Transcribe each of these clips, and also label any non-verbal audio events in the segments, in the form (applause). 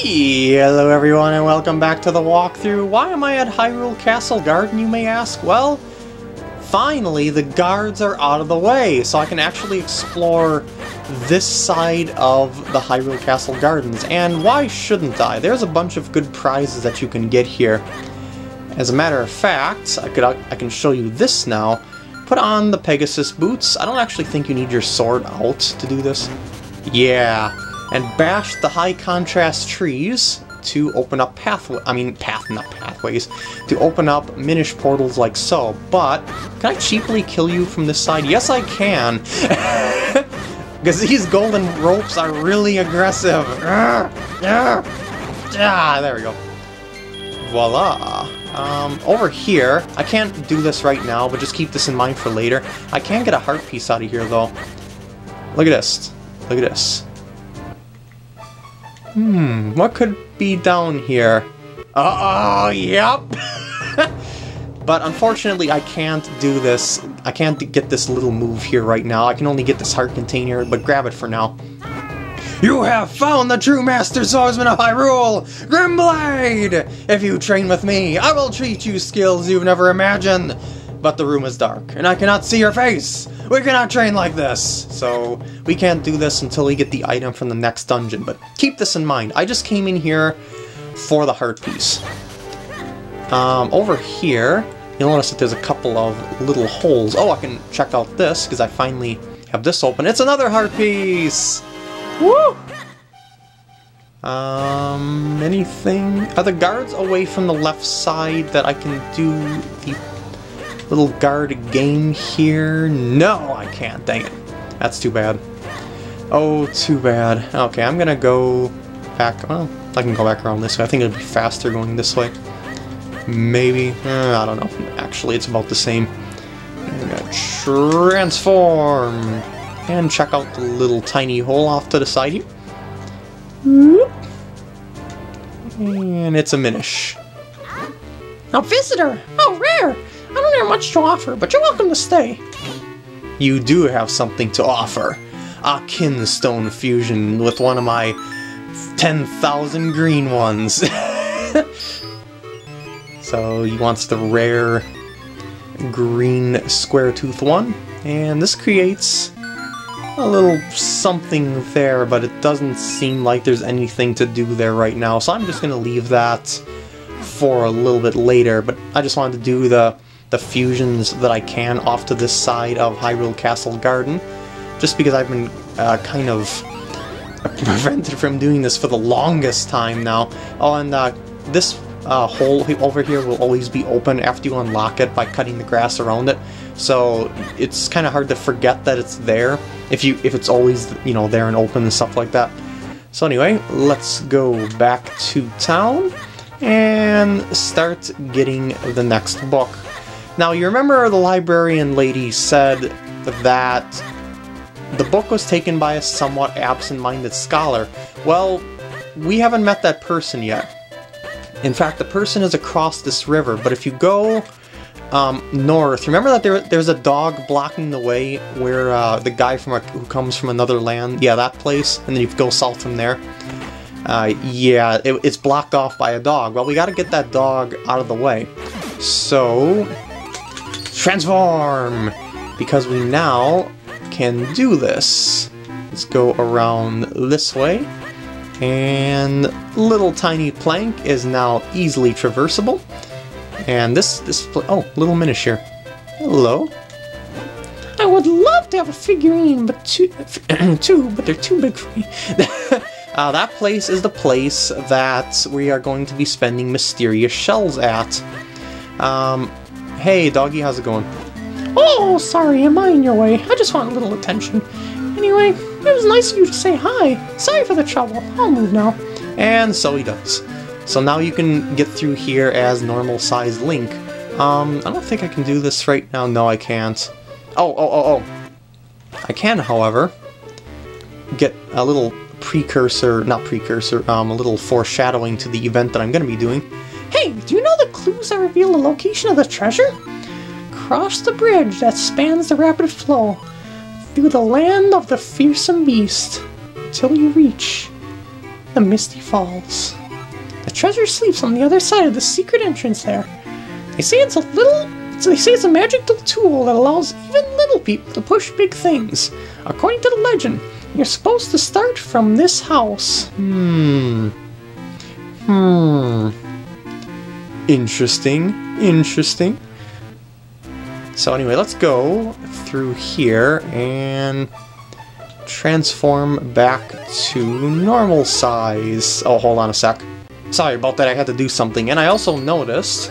Hello everyone and welcome back to the walkthrough. Why am I at Hyrule Castle Garden, you may ask? Well, finally the guards are out of the way, so I can actually explore this side of the Hyrule Castle Gardens. And why shouldn't I? There's a bunch of good prizes that you can get here. As a matter of fact, I, could, I can show you this now. Put on the Pegasus boots. I don't actually think you need your sword out to do this. Yeah, and bash the high contrast trees to open up pathway. I mean, path, not pathways. To open up Minish portals like so. But can I cheaply kill you from this side? Yes, I can. (laughs) Because these golden ropes are really aggressive. Ah, there we go. Voila. Um, over here, I can't do this right now, but just keep this in mind for later. I can get a heart piece out of here, though. Look at this. Look at this. Hmm, what could be down here? Uh oh, yep! (laughs) but unfortunately, I can't do this. I can't get this little move here right now. I can only get this heart container, but grab it for now. You have found the true Master Swordsman of Hyrule, Grimblade! If you train with me, I will teach you skills you've never imagined. But the room is dark, and I cannot see your face! We cannot train like this! So, we can't do this until we get the item from the next dungeon, but keep this in mind. I just came in here for the heart piece. Um, over here, you'll notice that there's a couple of little holes. Oh, I can check out this, because I finally have this open. It's another heart piece! Woo! Um, anything? Are the guards away from the left side that I can do the little guard game here? No, I can't. Dang it. That's too bad. Oh, too bad. Okay, I'm gonna go back. Well, I can go back around this way. I think it'd be faster going this way. Maybe. Eh, I don't know. Actually, it's about the same. I'm gonna transform! And check out the little tiny hole off to the side here. And it's a Minish. A visitor! Oh, much to offer, but you're welcome to stay. You do have something to offer. A kinstone fusion with one of my 10,000 green ones. (laughs) so he wants the rare green square tooth one. And this creates a little something there, but it doesn't seem like there's anything to do there right now, so I'm just going to leave that for a little bit later, but I just wanted to do the, the fusions that I can off to this side of Hyrule Castle Garden, just because I've been uh, kind of (laughs) prevented from doing this for the longest time now. Oh, and uh, this uh, hole over here will always be open after you unlock it by cutting the grass around it. So it's kind of hard to forget that it's there if you if it's always you know there and open and stuff like that. So anyway, let's go back to town and start getting the next book. Now you remember the librarian lady said that the book was taken by a somewhat absent-minded scholar. Well, we haven't met that person yet. In fact, the person is across this river, but if you go um, north, remember that there, there's a dog blocking the way where uh, the guy from a, who comes from another land, yeah, that place, and then you go south from there. Uh, yeah, it, it's blocked off by a dog. Well, we gotta get that dog out of the way. So, transform! Because we now can do this. Let's go around this way. And little tiny plank is now easily traversable. And this, this, oh, little Minish here. Hello. I would love to have a figurine, but two, (clears throat) two, but they're too big for me. (laughs) uh, that place is the place that we are going to be spending mysterious shells at. Um, hey, doggy, how's it going? Oh, sorry, am I in your way? I just want a little attention. Anyway, it was nice of you to say hi. Sorry for the trouble. I'll move now. And so he does. So now you can get through here as normal size Link. Um, I don't think I can do this right now. No, I can't. Oh, oh, oh, oh. I can, however, get a little precursor, not precursor, um, a little foreshadowing to the event that I'm going to be doing. Hey, do you know the clues that reveal the location of the treasure? Cross the bridge that spans the rapid flow through the land of the fearsome beast until you reach the Misty Falls. The treasure sleeps on the other side of the secret entrance there. They say it's a little. They say it's a magical tool that allows even little people to push big things. According to the legend, you're supposed to start from this house. Hmm. Hmm. Interesting. Interesting. So anyway, let's go through here and transform back to normal size. Oh, hold on a sec. Sorry about that, I had to do something. And I also noticed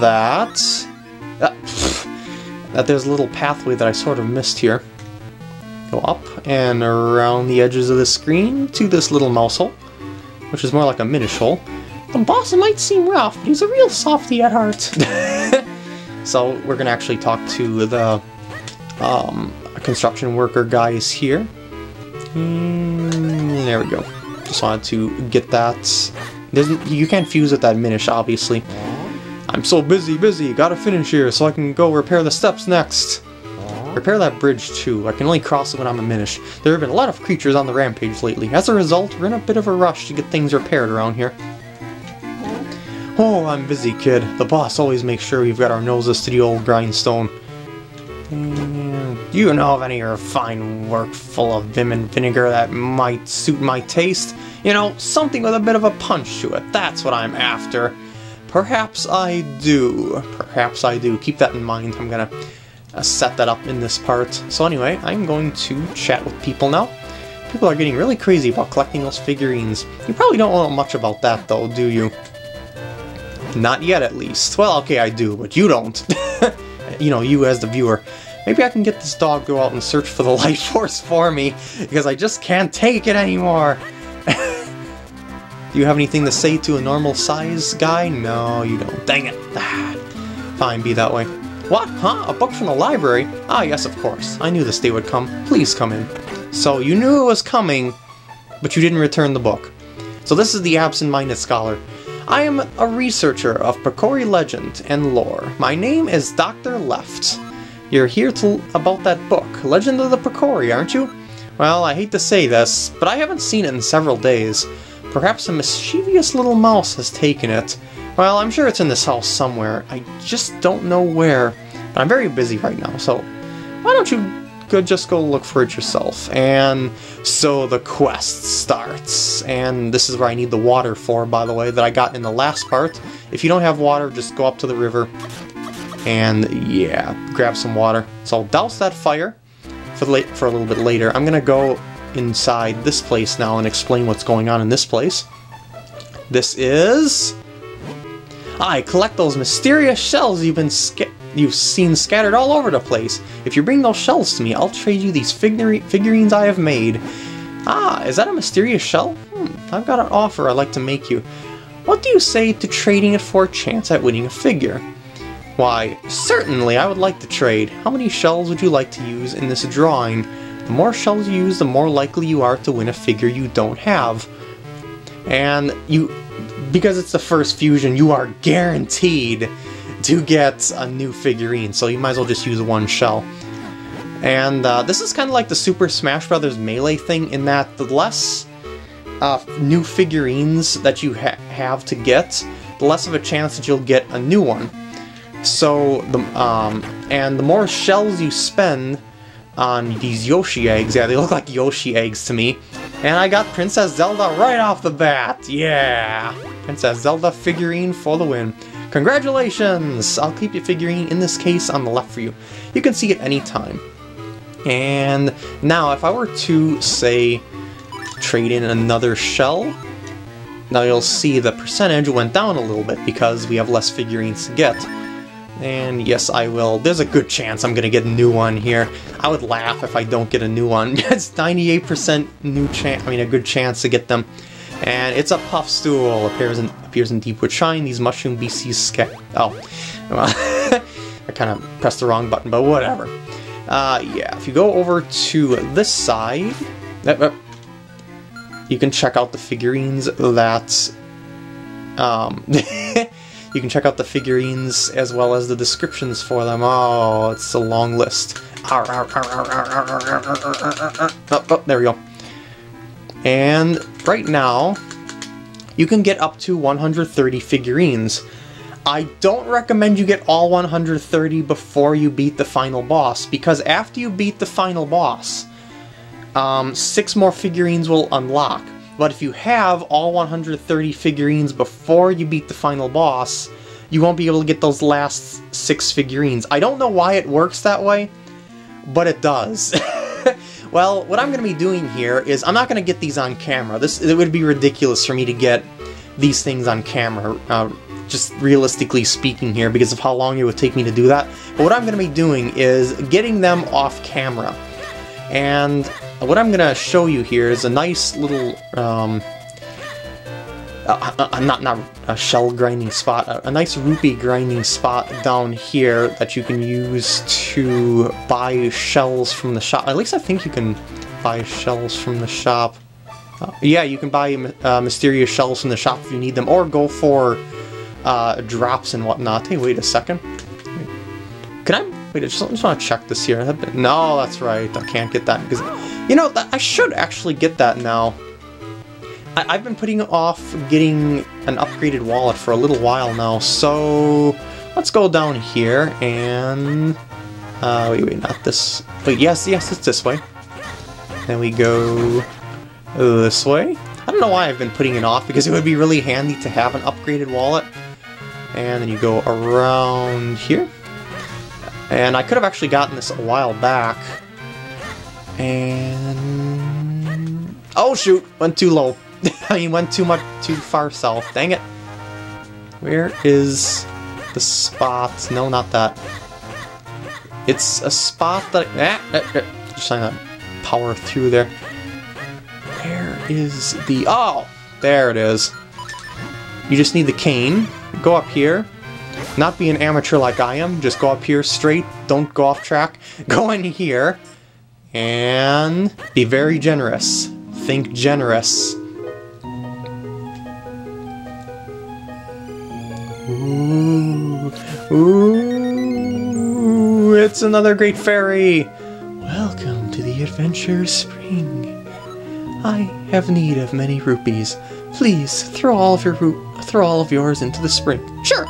that... Uh, that there's a little pathway that I sort of missed here. Go up and around the edges of the screen to this little mouse hole, which is more like a minish hole. The boss might seem rough, but he's a real softy at heart. (laughs) so we're gonna actually talk to the um, construction worker guys here. Mm, there we go. Just wanted to get that. There's, you can't fuse with that minish, obviously. I'm so busy, busy. Gotta finish here so I can go repair the steps next. Repair that bridge too. I can only cross it when I'm a minish. There have been a lot of creatures on the rampage lately. As a result, we're in a bit of a rush to get things repaired around here. Oh, I'm busy, kid. The boss always makes sure we've got our noses to the old grindstone. Mm, do you know of any refined work full of vim and vinegar that might suit my taste? You know, something with a bit of a punch to it. That's what I'm after. Perhaps I do. Perhaps I do. Keep that in mind. I'm gonna uh, set that up in this part. So anyway, I'm going to chat with people now. People are getting really crazy about collecting those figurines. You probably don't know much about that though, do you? Not yet, at least. Well, okay, I do, but you don't. (laughs) you know, you as the viewer. Maybe I can get this dog to go out and search for the (laughs) life force for me, because I just can't take it anymore. do (laughs) you have anything to say to a normal size guy? No, you don't. Dang it. Ah, fine, be that way. What? Huh? A book from the library? Ah, yes, of course. I knew this day would come. Please come in. So, you knew it was coming, but you didn't return the book. So this is the absent-minded scholar. I am a researcher of Picori legend and lore. My name is Dr. Left. You're here to about that book, Legend of the Picori, aren't you? Well, I hate to say this, but I haven't seen it in several days. Perhaps a mischievous little mouse has taken it. Well, I'm sure it's in this house somewhere. I just don't know where. But I'm very busy right now, so why don't you go just go look for it yourself. And so the quest starts. And this is where I need the water for, by the way, that I got in the last part. If you don't have water, just go up to the river and yeah, grab some water. So I'll douse that fire for, late, for a little bit later. I'm gonna go inside this place now and explain what's going on in this place. This is... I collect those mysterious shells you've been you've seen scattered all over the place. If you bring those shells to me, I'll trade you these figurines I have made. Ah, is that a mysterious shell? Hmm, I've got an offer I'd like to make you. What do you say to trading it for a chance at winning a figure? Why, certainly I would like to trade. How many shells would you like to use in this drawing? The more shells you use, the more likely you are to win a figure you don't have. And you, because it's the first fusion, you are guaranteed to get a new figurine, so you might as well just use one shell. And uh, this is kind of like the Super Smash Bros. Melee thing in that the less uh, new figurines that you ha have to get, the less of a chance that you'll get a new one. So, the, um, and the more shells you spend on these Yoshi eggs, yeah, they look like Yoshi eggs to me, and I got Princess Zelda right off the bat, yeah! Princess Zelda figurine for the win. Congratulations! I'll keep your figurine in this case on the left for you. You can see it anytime. And now, if I were to, say, trade in another shell, now you'll see the percentage went down a little bit because we have less figurines to get. And yes, I will. There's a good chance I'm gonna get a new one here. I would laugh if I don't get a new one. (laughs) it's 98% new chance, I mean a good chance to get them. And it's a Puffstool. Appears in appears in Deepwood Shrine. These mushroom BCs sca- Oh, (laughs) well, (laughs) I kind of pressed the wrong button, but whatever. Uh, yeah, if you go over to this side, uh, uh, you can check out the figurines that. Um, you can check out the figurines as well as the descriptions for them. Oh, it's a long list. Oh, oh, there we go. And right now, you can get up to 130 figurines. I don't recommend you get all 130 before you beat the final boss, because after you beat the final boss, um, six more figurines will unlock. But if you have all 130 figurines before you beat the final boss, you won't be able to get those last six figurines. I don't know why it works that way, but it does. (laughs) well, what I'm going to be doing here is I'm not going to get these on camera. This It would be ridiculous for me to get these things on camera, uh, just realistically speaking here, because of how long it would take me to do that. But what I'm going to be doing is getting them off camera. And what I'm to show you here is a nice little, um, uh, uh, uh, not not a shell grinding spot, a, a, nice rupee grinding spot down here that you can use to buy shells from the shop. At least I think you can buy shells from the shop. Uh, yeah, you can buy uh, mysterious shells from the shop if you need them, or go for uh, drops and whatnot. Hey, wait a second. Can I? Wait, I just, I just want to check this here. No, that's right. I can't get that because, you know, I should actually get that now. I, have been putting off getting an upgraded wallet for a little while now, so let's go down here and... Uh, wait, wait, not this... Wait, yes, yes, it's this way. Then we go this way. I don't know why I've been putting it off, because it would be really handy to have an upgraded wallet. And then you go around here. And I could have actually gotten this a while back. And... Oh shoot! Went too low. (laughs) I went too much too far south. Dang it. Where is the spot? No, not that. It's a spot that... Eh, eh, eh, just trying to power through there. Where is the... Oh! There it is. You just need the cane. Go up here. Not be an amateur like I am. Just go up here straight. Don't go off track. (laughs) Go in here. And be very generous. Think generous. Ooh, ooh, it's another great fairy. Welcome to the Adventure Spring. I have need of many rupees. Please throw all of your throw all of yours into the spring. Sure.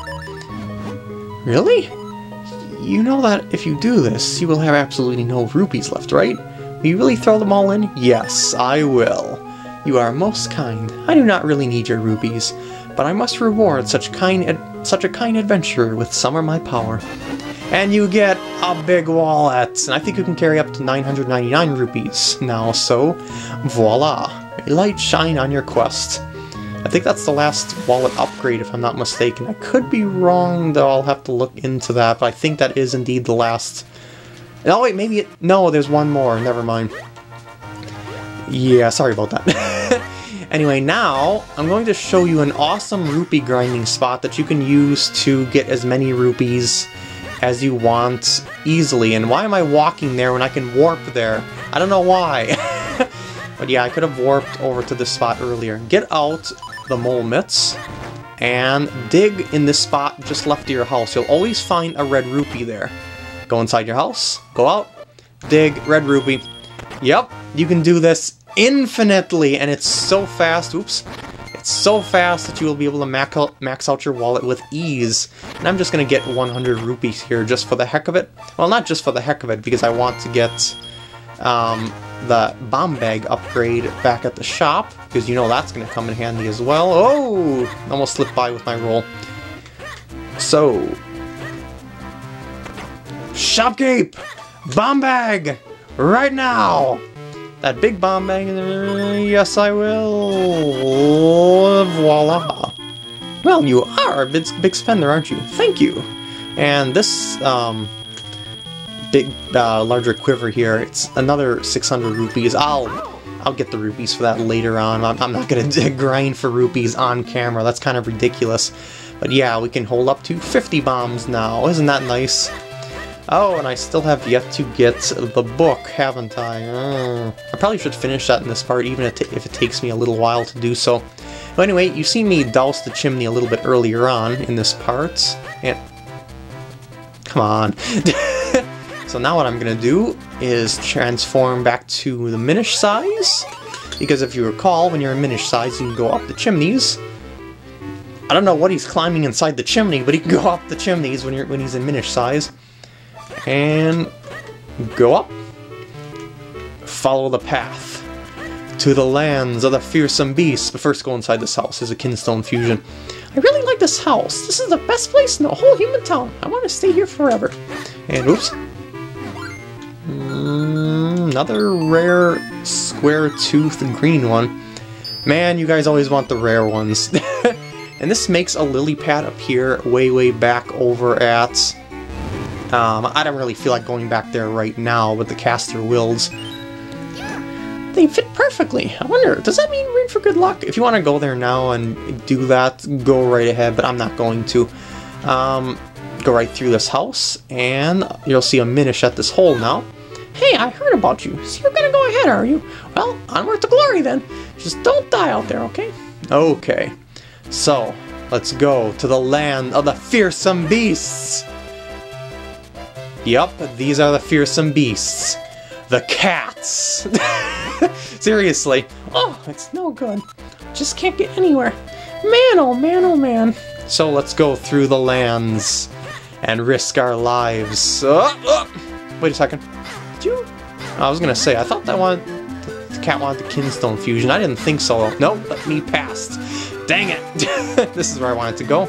Really? You know that if you do this, you will have absolutely no rupees left, right? Will you really throw them all in? Yes, I will. You are most kind. I do not really need your rupees but I must reward such kind such a kind adventurer with some of my power. And you get a big wallet, and I think you can carry up to 999 rupees now, so voila, a light shine on your quest. I think that's the last wallet upgrade if I'm not mistaken. I could be wrong though, I'll have to look into that, but I think that is indeed the last... Oh wait, maybe it... No, there's one more, never mind. Yeah, sorry about that. (laughs) Anyway, now I'm going to show you an awesome rupee grinding spot that you can use to get as many rupees as you want easily. And why am I walking there when I can warp there? I don't know why. (laughs) but yeah, I could have warped over to this spot earlier. Get out the mole mitts and dig in this spot just left of your house. You'll always find a red rupee there. Go inside your house, go out, dig, red rupee. Yep, you can do this infinitely, and it's so fast, oops, it's so fast that you will be able to max out, your wallet with ease. And I'm just going to get 100 rupees here just for the heck of it. Well, not just for the heck of it, because I want to get um, the bomb bag upgrade back at the shop, because you know that's going to come in handy as well. Oh! Almost slipped by with my roll. So... Shopkeep! Bomb bag! Right now! That big bomb bag. Yes, I will. Voila. Well, you are a big, spender, aren't you? Thank you. And this um, big, uh, larger quiver here, it's another 600 rupees. I'll I'll get the rupees for that later on. I'm, I'm not going (laughs) to grind for rupees on camera. That's kind of ridiculous. But yeah, we can hold up to 50 bombs now. Isn't that nice? Oh, and I still have yet to get the book, haven't I? Uh, I probably should finish that in this part, even if it takes me a little while to do so. But anyway, you see me douse the chimney a little bit earlier on in this part, and... Come on. (laughs) so now what I'm gonna do is transform back to the Minish size, Because if you recall, when you're in Minish size, you can go up the chimneys. I don't know what he's climbing inside the chimney, but he can go up the chimneys when you're when he's in Minish size. And go up. Follow the path to the lands of the fearsome beasts. But first, go inside this house. There's a kinstone fusion. I really like this house. This is the best place in the whole human town. I want to stay here forever. And oops. Another rare square tooth green one. Man, you guys always want the rare ones. (laughs) and this makes a lily pad appear way, way back over at... Um, I don't really feel like going back there right now with the Castor Wilds. They fit perfectly. I wonder, does that mean in for good luck? If you want to go there now and do that, go right ahead, but I'm not going to. Um, go right through this house, and you'll see a Minish at this hole now. Hey, I heard about you, so you're gonna go ahead, are you? Well, onward to glory then. Just don't die out there, okay? Okay. So, let's go to the land of the fearsome beasts. Yup, these are the fearsome beasts. The cats! (laughs) Seriously. Oh, it's no good. Just can't get anywhere. Man, oh man, oh man. So let's go through the lands and risk our lives. Uh, uh. Wait a second. You? I was gonna say, I thought that one. The cat wanted the Kinstone fusion. I didn't think so. Nope, let me past. Dang it! (laughs) this is where I wanted to go.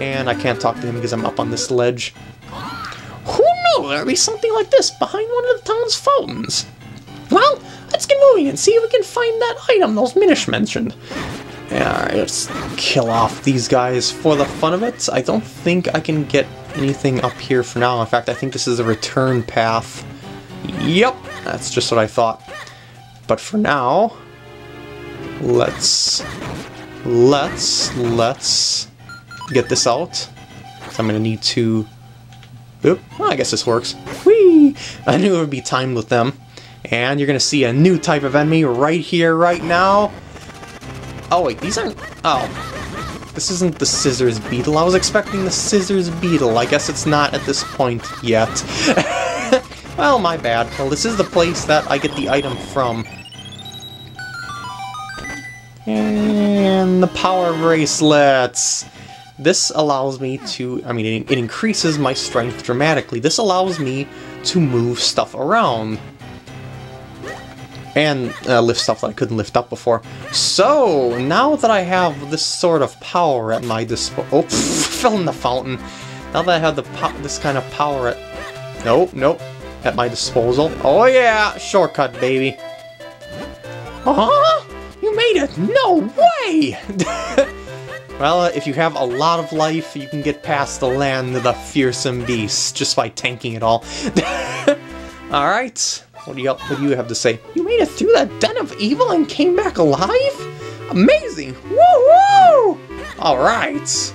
And I can't talk to him because I'm up on this ledge. Who knew there'd be something like this behind one of the town's fountains? Well, let's get moving and see if we can find that item those Minish mentioned. Yeah, let's kill off these guys for the fun of it. I don't think I can get anything up here for now. In fact, I think this is a return path. Yep, that's just what I thought. But for now, let's, let's, let's get this out. So I'm gonna need to, oop, well, I guess this works. Whee! I knew it would be timed with them. And you're gonna see a new type of enemy right here, right now. Oh wait, these aren't... Oh. This isn't the scissors beetle. I was expecting the scissors beetle. I guess it's not at this point yet. (laughs) well, my bad. Well, this is the place that I get the item from. And the power bracelets. This allows me to, I mean, it, increases my strength dramatically. This allows me to move stuff around and uh, lift stuff that I couldn't lift up before. So, now that I have this sort of power at my disposal... Oh, (laughs) fell in the fountain. Now that I have the this kind of power at... Nope, nope. At my disposal. Oh yeah! Shortcut, baby. Huh? You made it! No way! (laughs) well, if you have a lot of life, you can get past the land of the fearsome beasts just by tanking it all. (laughs) Alright. What do you what do you have to say? You made it through that den of evil and came back alive? Amazing! Woo woo! All right. (laughs)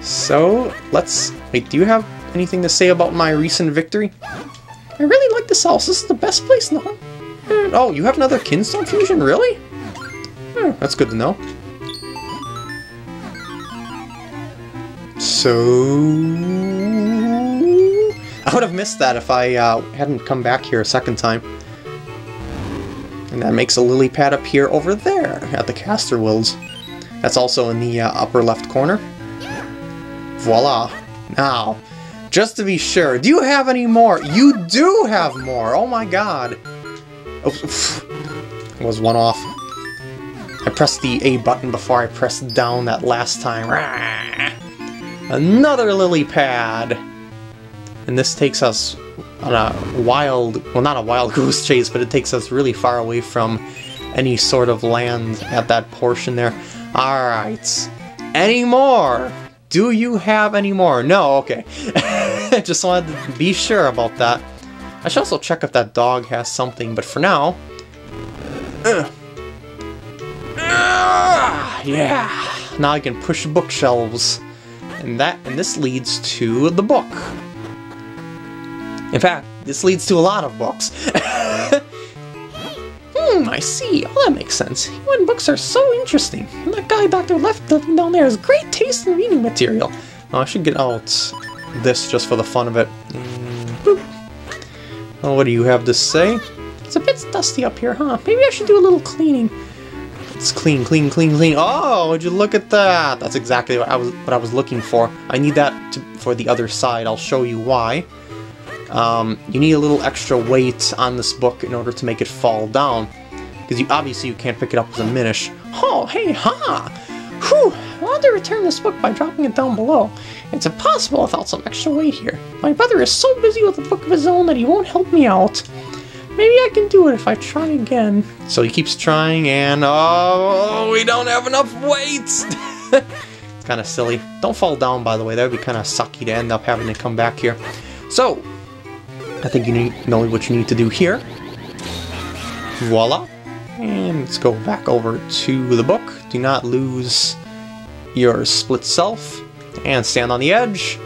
so let's wait. Do you have anything to say about my recent victory? I really like this house. This is the best place in the hmm, Oh, you have another Kinstone fusion, really? Hmm, that's good to know. So I would have missed that if I uh, hadn't come back here a second time. And that makes a lily pad appear over there at the Castor Wilds. That's also in the uh, upper left corner. Voila. Now, just to be sure, do you have any more? You do have more! Oh my god! Was one off. I pressed the A button before I pressed down that last time. Another lily pad! And this takes us on a wild, well not a wild (laughs) goose chase, but it takes us really far away from any sort of land at that portion there. Alright. Any more? Do you have any more? No, okay. (laughs) Just wanted to be sure about that. I should also check if that dog has something, but for now... Uh, uh, yeah! Now I can push bookshelves. And that and this leads to the book. In fact, this leads to a lot of books. (laughs) hmm, I see. Oh, that makes sense. When books are so interesting. And that guy Dr. Left down there has great taste in reading material. Oh, I should get out this just for the fun of it. Mm, well, what do you have to say? It's a bit dusty up here, huh? Maybe I should do a little cleaning. It's clean, clean, clean, clean. Oh, would you look at that? That's exactly what I was what I was looking for. I need that to, for the other side. I'll show you why. Um, you need a little extra weight on this book in order to make it fall down. Because you obviously you can't pick it up as a Minish. Oh, hey, ha! Whew! I want to return this book by dropping it down below. It's impossible without some extra weight here. My brother is so busy with a book of his own that he won't help me out. Maybe I can do it if I try again. So he keeps trying, and oh, we don't have enough weight. it's (laughs) kind of silly. Don't fall down, by the way. That would be kind of sucky to end up having to come back here. So, I think you need, know what you need to do here. Voila. And let's go back over to the book. Do not lose your split self. And stand on the edge.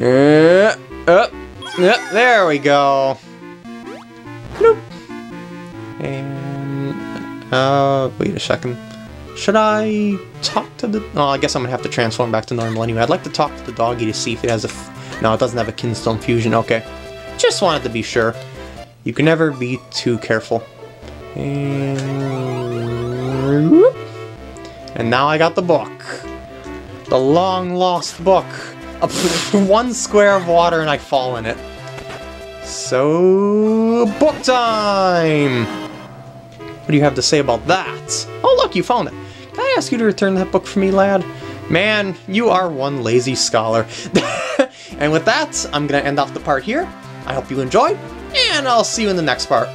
Uh, uh, uh, there we go. And uh, wait a second. Should I talk to the? Oh, I guess I'm gonna have to transform back to normal anyway. I'd like to talk to the doggy to see if it has a. No, it doesn't have a kinstone fusion. Okay, just wanted to be sure. You can never be too careful. And and now I got the book, the long lost book. (laughs) One square of water and I fall in it. So, book time! What do you have to say about that? Oh, look, you found it. Can I ask you to return that book for me, lad? Man, you are one lazy scholar. (laughs) and with that, I'm to end off the part here. I hope you enjoyed, and I'll see you in the next part.